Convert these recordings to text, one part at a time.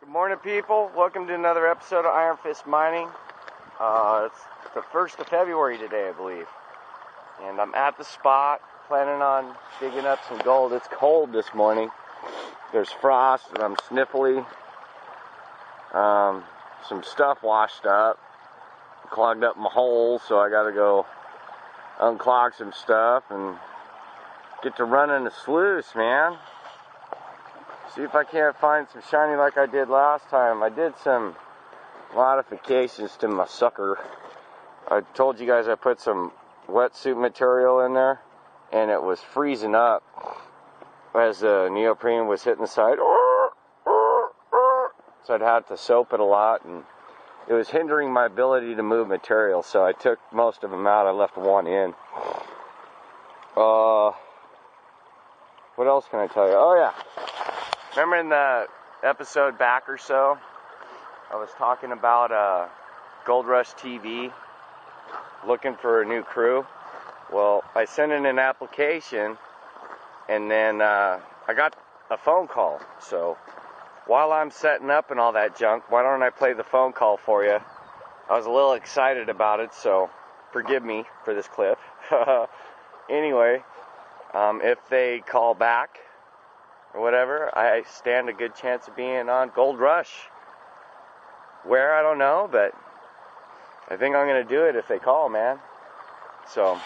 Good morning, people. Welcome to another episode of Iron Fist Mining. Uh, it's the 1st of February today, I believe. And I'm at the spot, planning on digging up some gold. It's cold this morning. There's frost, and I'm sniffly. Um, some stuff washed up, clogged up my holes, so I gotta go unclog some stuff and get to running the sluice, man. See if I can't find some shiny like I did last time. I did some modifications to my sucker. I told you guys I put some wetsuit material in there and it was freezing up as the neoprene was hitting the side. So I'd have to soap it a lot and it was hindering my ability to move material. So I took most of them out. I left one in. Uh, what else can I tell you? Oh yeah. Remember in the episode back or so, I was talking about uh, Gold Rush TV looking for a new crew. Well, I sent in an application and then uh, I got a phone call. So while I'm setting up and all that junk, why don't I play the phone call for you? I was a little excited about it, so forgive me for this clip. anyway, um, if they call back, or whatever, I stand a good chance of being on Gold Rush. Where, I don't know, but I think I'm going to do it if they call, man. So,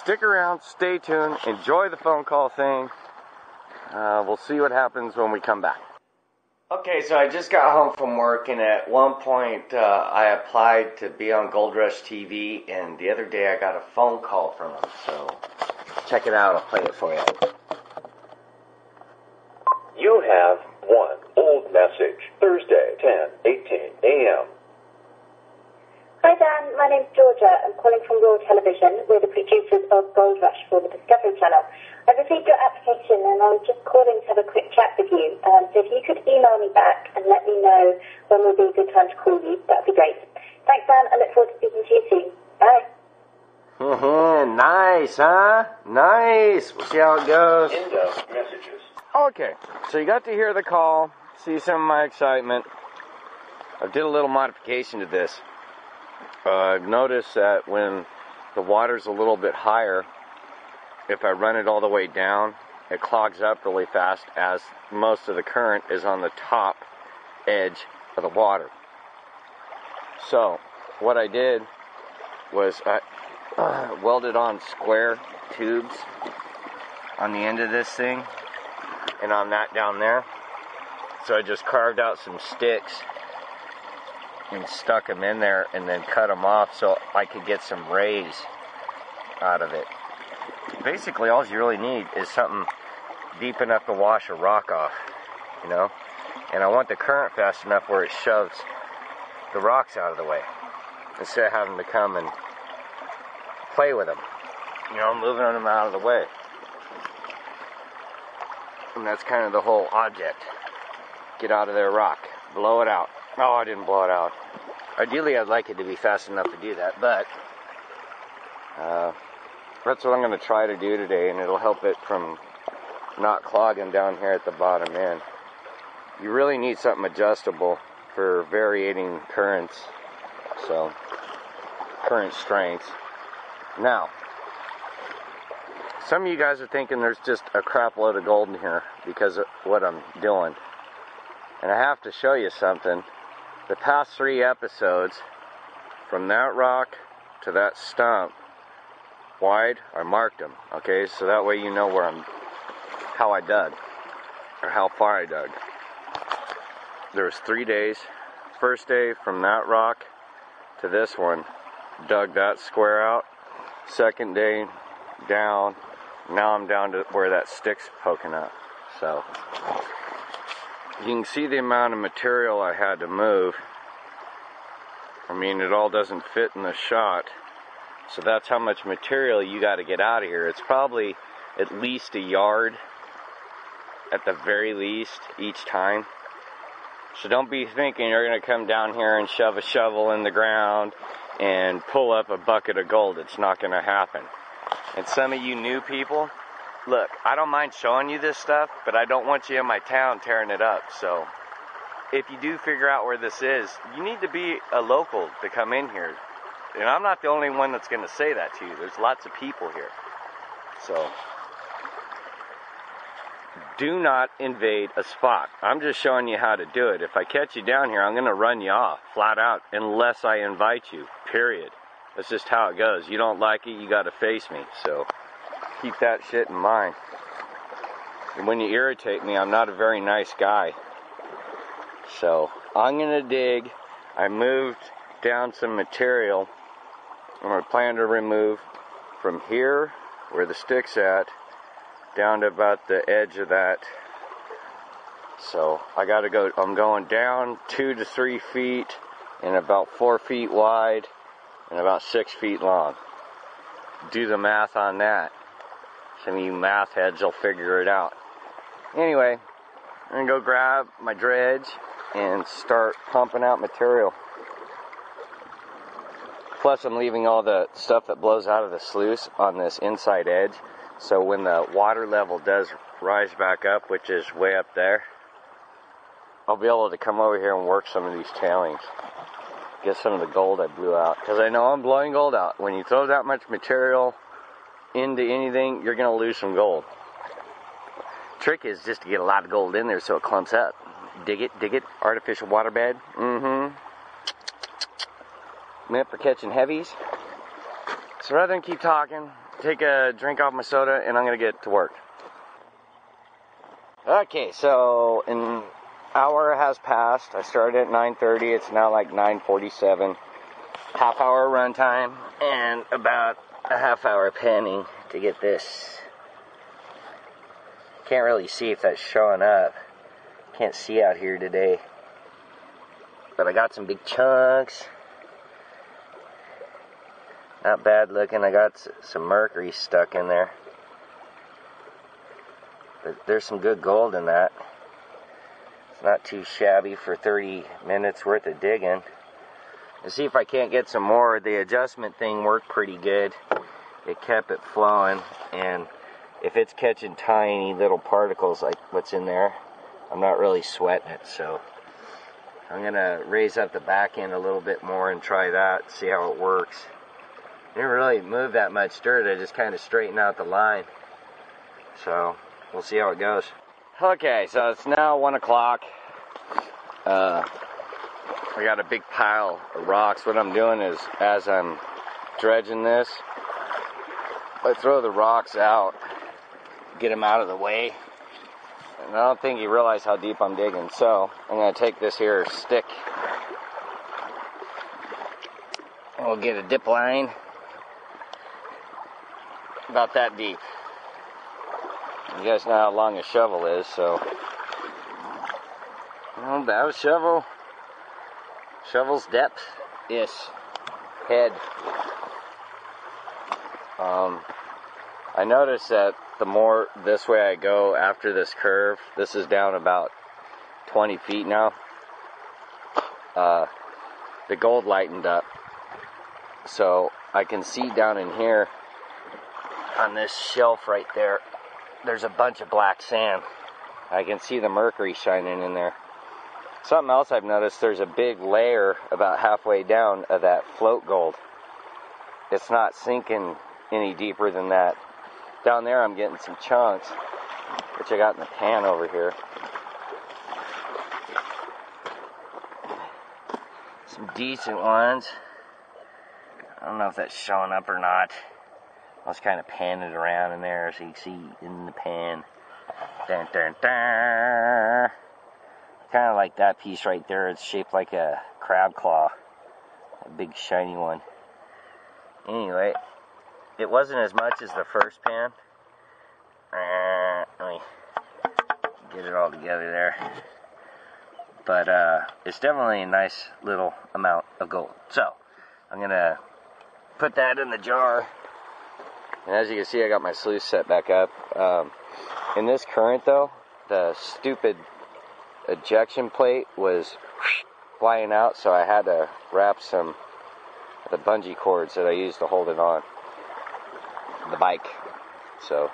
stick around, stay tuned, enjoy the phone call thing. Uh, we'll see what happens when we come back. Okay, so I just got home from work, and at one point uh, I applied to be on Gold Rush TV, and the other day I got a phone call from them. So, check it out, I'll play it for you. You have one old message. Thursday, 10, 18 a.m. Hi Dan, my name's Georgia. I'm calling from Raw Television. We're the producers of Gold Rush for the Discovery Channel. I've received your application and I was just calling to have a quick chat with you. Um, so if you could email me back and let me know when would be a good time to call you, that would be great. Thanks Dan, I look forward to speaking to you soon. Bye. Mm-hmm, nice, huh? Nice. We'll see how it goes. End of messages. Okay, so you got to hear the call, see some of my excitement. I did a little modification to this. Uh, I've noticed that when the water's a little bit higher, if I run it all the way down, it clogs up really fast as most of the current is on the top edge of the water. So, what I did was I uh, welded on square tubes on the end of this thing and on that down there. So I just carved out some sticks and stuck them in there and then cut them off so I could get some rays out of it. Basically, all you really need is something deep enough to wash a rock off, you know? And I want the current fast enough where it shoves the rocks out of the way instead of having to come and play with them. You know, moving them out of the way. And that's kind of the whole object. Get out of their rock. Blow it out. Oh, I didn't blow it out. Ideally, I'd like it to be fast enough to do that, but uh, that's what I'm going to try to do today, and it'll help it from not clogging down here at the bottom end. You really need something adjustable for varying currents, so current strengths. Now, some of you guys are thinking there's just a crap load of gold in here because of what I'm doing. And I have to show you something. The past three episodes, from that rock to that stump, wide, I marked them. Okay, so that way you know where I'm, how I dug, or how far I dug. There was three days. First day from that rock to this one, dug that square out. Second day down. Now I'm down to where that stick's poking up. So you can see the amount of material I had to move. I mean, it all doesn't fit in the shot. So that's how much material you got to get out of here. It's probably at least a yard at the very least each time. So don't be thinking you're going to come down here and shove a shovel in the ground and pull up a bucket of gold. It's not going to happen. And some of you new people, look, I don't mind showing you this stuff, but I don't want you in my town tearing it up. So if you do figure out where this is, you need to be a local to come in here. And I'm not the only one that's going to say that to you. There's lots of people here. So do not invade a spot. I'm just showing you how to do it. If I catch you down here, I'm going to run you off flat out unless I invite you. Period. That's just how it goes. You don't like it, you got to face me. So keep that shit in mind. And when you irritate me, I'm not a very nice guy. So I'm going to dig. I moved down some material. I'm going to plan to remove from here, where the stick's at, down to about the edge of that. So I got to go, I'm going down two to three feet and about four feet wide and about six feet long. Do the math on that. Some of you math heads will figure it out. Anyway, I'm gonna go grab my dredge and start pumping out material. Plus, I'm leaving all the stuff that blows out of the sluice on this inside edge. So when the water level does rise back up, which is way up there, I'll be able to come over here and work some of these tailings. Get some of the gold I blew out. Because I know I'm blowing gold out. When you throw that much material into anything, you're going to lose some gold. Trick is just to get a lot of gold in there so it clumps up. Dig it, dig it, artificial water bed. Mm-hmm. Meant for catching heavies. So rather than keep talking, take a drink off my soda and I'm gonna get to work. Okay, so an hour has passed. I started at 9:30. It's now like 9:47. Half hour run time and about a half hour panning to get this. Can't really see if that's showing up. Can't see out here today. But I got some big chunks. Not bad looking. I got some mercury stuck in there. But there's some good gold in that. Not too shabby for 30 minutes worth of digging. Let's see if I can't get some more. The adjustment thing worked pretty good. It kept it flowing. And if it's catching tiny little particles like what's in there, I'm not really sweating it. So I'm to raise up the back end a little bit more and try that, see how it works. Didn't really move that much dirt. I just kind of straightened out the line. So we'll see how it goes. Okay, so it's now one o'clock. Uh, I got a big pile of rocks. What I'm doing is, as I'm dredging this, I throw the rocks out, get them out of the way. And I don't think you realize how deep I'm digging. So I'm to take this here stick. We'll get a dip line about that deep. You guys know how long a shovel is, so. Well, that was shovel. Shovel's depth. Yes. Head. Um, I noticed that the more this way I go after this curve, this is down about 20 feet now. Uh, the gold lightened up. So I can see down in here on this shelf right there, there's a bunch of black sand. I can see the mercury shining in there. Something else I've noticed, there's a big layer about halfway down of that float gold. It's not sinking any deeper than that. Down there I'm getting some chunks, which I got in the pan over here. Some decent ones. I don't know if that's showing up or not. I was kind of panning around in there so you can see in the pan. Dun, dun, dun. Kind of like that piece right there. It's shaped like a crab claw. A big shiny one. Anyway, it wasn't as much as the first pan. Uh, let me get it all together there. But uh, it's definitely a nice little amount of gold. So, I'm going to put that in the jar. And as you can see, I got my sluice set back up. Um, in this current, though, the stupid ejection plate was flying out, so I had to wrap some the bungee cords that I used to hold it on the bike. So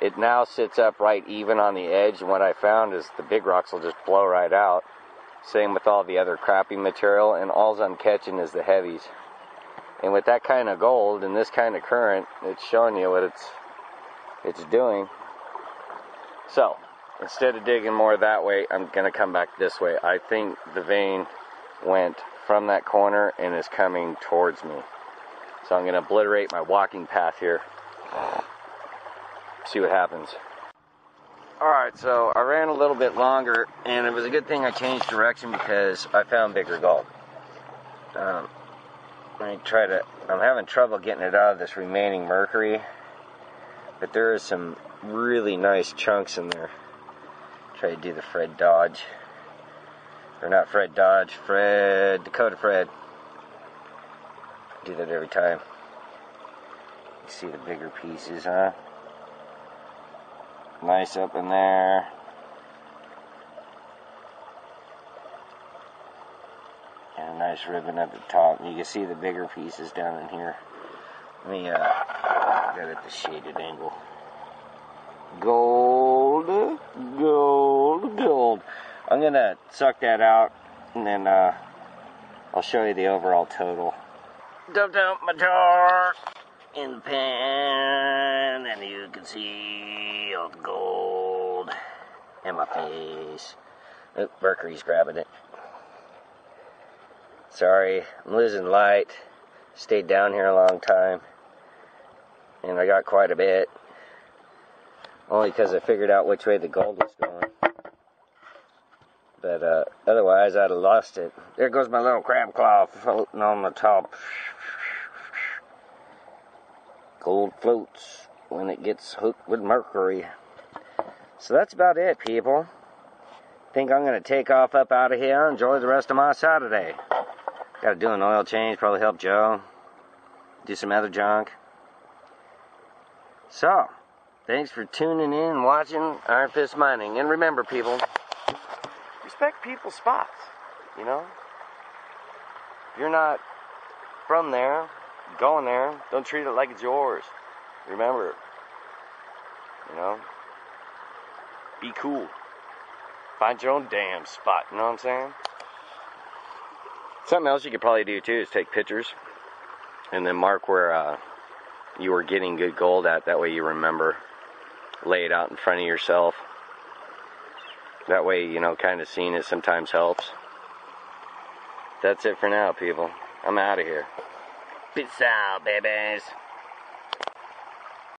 it now sits up right even on the edge, and what I found is the big rocks will just blow right out. Same with all the other crappy material, and all I'm catching is the heavies. And with that kind of gold and this kind of current, it's showing you what it's it's doing. So, instead of digging more that way, I'm going to come back this way. I think the vein went from that corner and is coming towards me. So I'm going to obliterate my walking path here. See what happens. Alright, so I ran a little bit longer, and it was a good thing I changed direction because I found bigger gold. Um, I try to, I'm having trouble getting it out of this remaining mercury, but there is some really nice chunks in there. Try to do the Fred Dodge. Or not Fred Dodge, Fred, Dakota Fred. Do that every time. You see the bigger pieces, huh? Nice up in there. And a nice ribbon at the top. You can see the bigger pieces down in here. Let me, uh, it at the shaded angle. Gold, gold, gold. I'm gonna suck that out and then, uh, I'll show you the overall total. Dumped out my jar in the pan, and you can see all the gold in my face. Oh, Mercury's grabbing it. Sorry, I'm losing light. Stayed down here a long time, and I got quite a bit. Only because I figured out which way the gold was going. But uh, otherwise, I'd have lost it. There goes my little crab claw floating on the top. Gold floats when it gets hooked with mercury. So that's about it, people. Think I'm going to take off up out of here. And enjoy the rest of my Saturday. Got to do an oil change, probably help Joe. Do some other junk. So, thanks for tuning in and watching Iron Fist Mining. And remember, people, respect people's spots. You know? If you're not from there, going there, don't treat it like it's yours. Remember, you know, be cool. Find your own damn spot, you know what I'm saying? Something else you could probably do too is take pictures and then mark where uh, you were getting good gold at. That way you remember. Lay it out in front of yourself. That way, you know, kind of seeing it sometimes helps. That's it for now, people. I'm out of here. Peace out, babies.